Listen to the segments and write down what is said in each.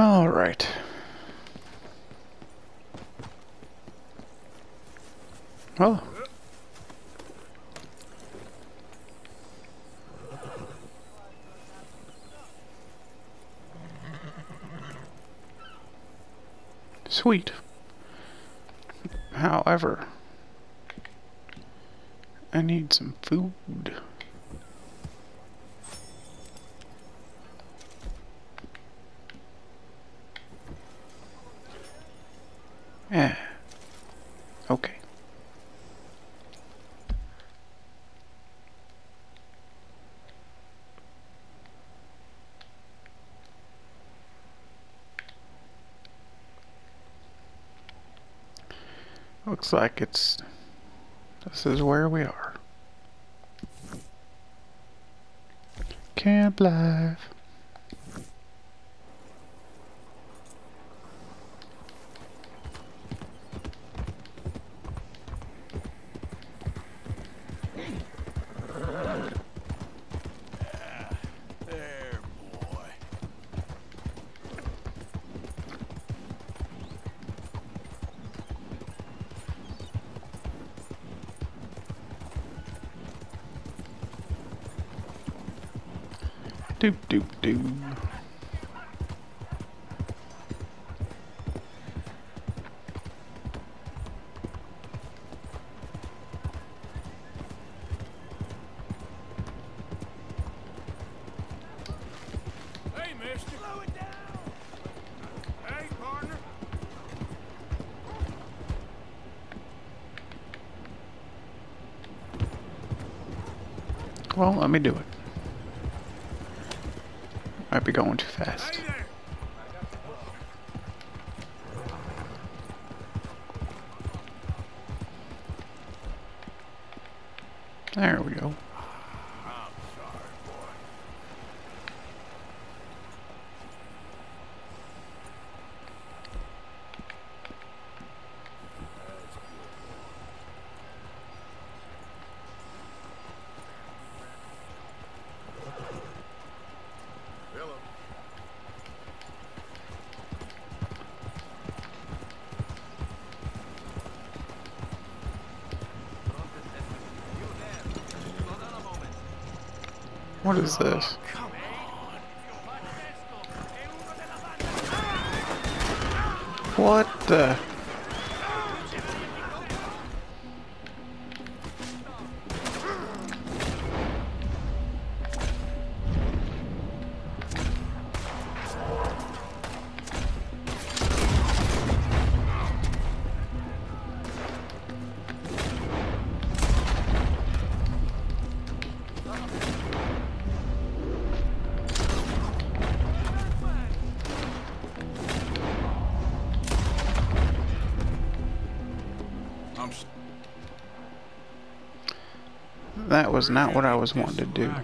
All right. Well. Sweet. However, I need some food. Yeah. Okay. Looks like it's this is where we are. Camp life. There, boy. Doop doop doo. Hey, mister. Slow it down. Hey, partner. Well, let me do it. Might be going too fast. There. There we go. What is this? What the? That was not what I was wanting to do.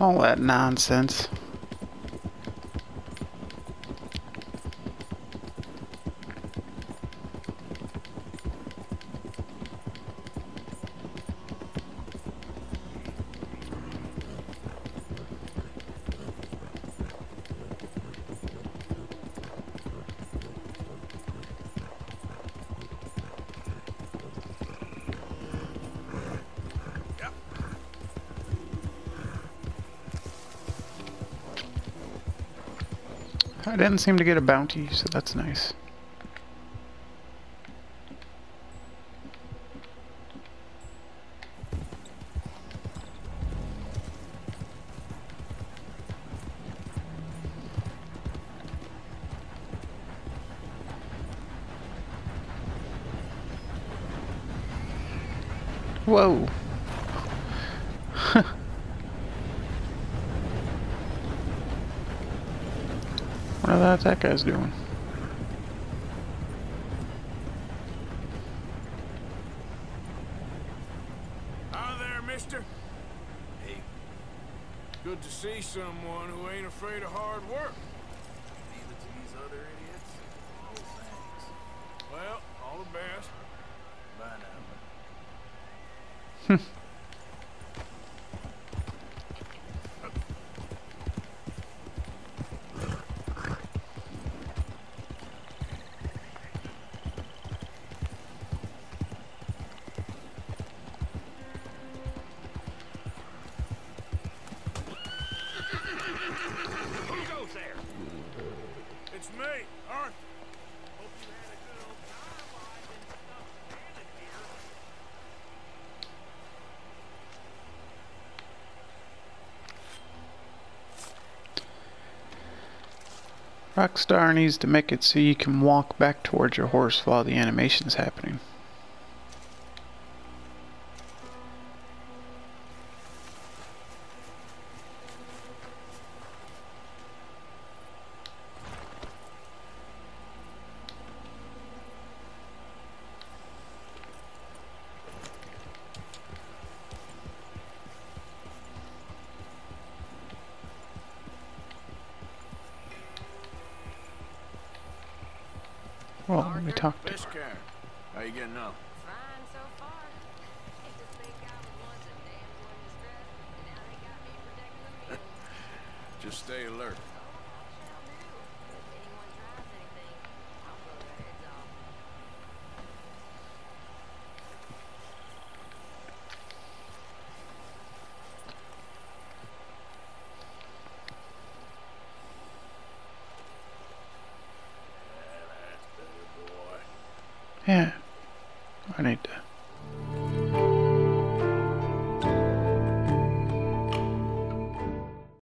All that nonsense. I didn't seem to get a bounty, so that's nice. Whoa. What are that, that guy's doing? Hi there, mister. Hey. Good to see someone who ain't afraid of hard work. Neither to these other idiots. Oh, thanks. Well, all the best. Bye now. Who goes there? It's me, Arthur. Rockstar needs to make it so you can walk back towards your horse while the animation's happening. Well, let me talk to Fish Karen. How you getting on? Fine so far. Hate to think Yeah. I need to